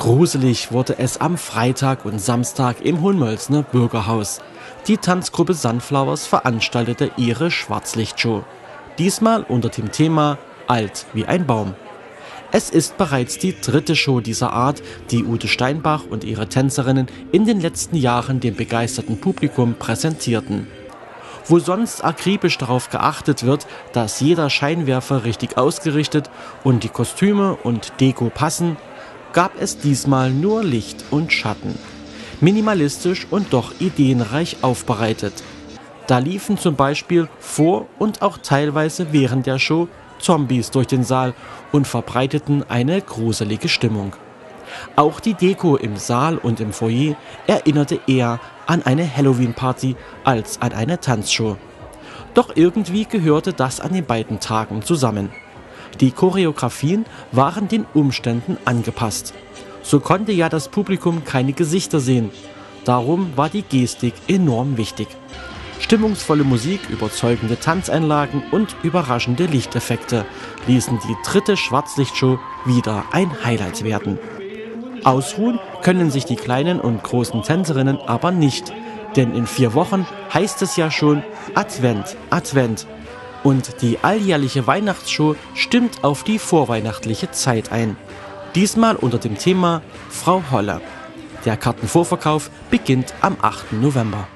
Gruselig wurde es am Freitag und Samstag im Hohenmölzner Bürgerhaus. Die Tanzgruppe Sunflowers veranstaltete ihre Schwarzlichtshow. Diesmal unter dem Thema Alt wie ein Baum. Es ist bereits die dritte Show dieser Art, die Ute Steinbach und ihre Tänzerinnen in den letzten Jahren dem begeisterten Publikum präsentierten. Wo sonst akribisch darauf geachtet wird, dass jeder Scheinwerfer richtig ausgerichtet und die Kostüme und Deko passen, gab es diesmal nur Licht und Schatten. Minimalistisch und doch ideenreich aufbereitet. Da liefen zum Beispiel vor und auch teilweise während der Show Zombies durch den Saal und verbreiteten eine gruselige Stimmung. Auch die Deko im Saal und im Foyer erinnerte eher an eine Halloween-Party als an eine Tanzshow. Doch irgendwie gehörte das an den beiden Tagen zusammen. Die Choreografien waren den Umständen angepasst. So konnte ja das Publikum keine Gesichter sehen. Darum war die Gestik enorm wichtig. Stimmungsvolle Musik, überzeugende Tanzeinlagen und überraschende Lichteffekte ließen die dritte Schwarzlichtshow wieder ein Highlight werden. Ausruhen können sich die kleinen und großen Tänzerinnen aber nicht, denn in vier Wochen heißt es ja schon Advent, Advent. Und die alljährliche Weihnachtsshow stimmt auf die vorweihnachtliche Zeit ein. Diesmal unter dem Thema Frau Holle. Der Kartenvorverkauf beginnt am 8. November.